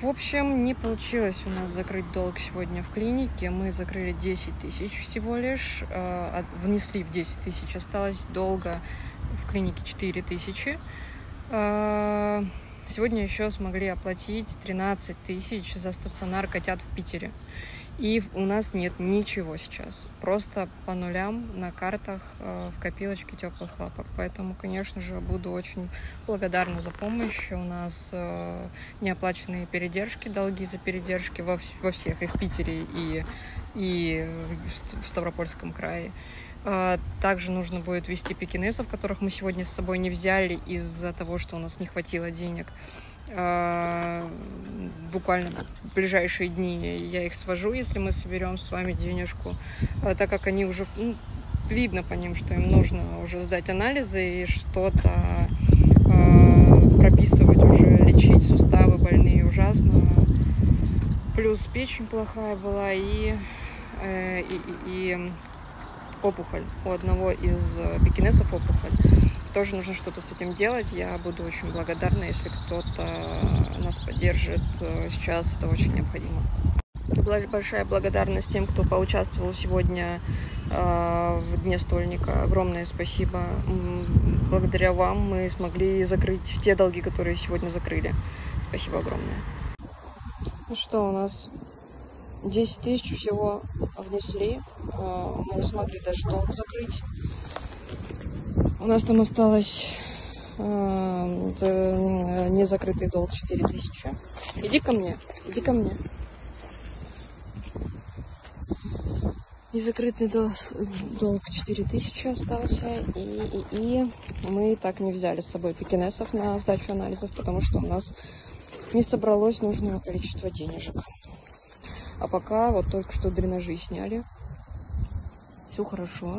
В общем, не получилось у нас закрыть долг сегодня в клинике. Мы закрыли 10 тысяч всего лишь. Э, внесли в 10 тысяч. Осталось долго в клинике 4 тысячи. Сегодня еще смогли оплатить 13 тысяч за стационар котят в Питере. И у нас нет ничего сейчас. Просто по нулям на картах э, в копилочке теплых лапок. Поэтому, конечно же, буду очень благодарна за помощь. У нас э, неоплаченные передержки, долги за передержки во, во всех, и в Питере, и, и в Ставропольском крае. Э, также нужно будет вести пекинесов, которых мы сегодня с собой не взяли из-за того, что у нас не хватило денег буквально в ближайшие дни я их свожу, если мы соберем с вами денежку, а, так как они уже ну, видно по ним, что им нужно уже сдать анализы и что-то прописывать уже, лечить суставы больные ужасно. Плюс печень плохая была и, э, и, и, и опухоль. У одного из пекинесов опухоль тоже нужно что-то с этим делать. Я буду очень благодарна, если кто-то нас поддержит. Сейчас это очень необходимо. Большая благодарность тем, кто поучаствовал сегодня э, в Дне Стольника. Огромное спасибо. Благодаря вам мы смогли закрыть те долги, которые сегодня закрыли. Спасибо огромное. Ну что, у нас 10 тысяч всего внесли. Э, мы смогли даже долг закрыть. У нас там осталось э, э незакрытый долг 4000. Иди ко мне, иди ко мне. Незакрытый долг, долг 4000 остался. И, и, и мы так не взяли с собой пекинесов на сдачу анализов, потому что у нас не собралось нужного количества денежек. А пока вот только что дренажи сняли. Все хорошо.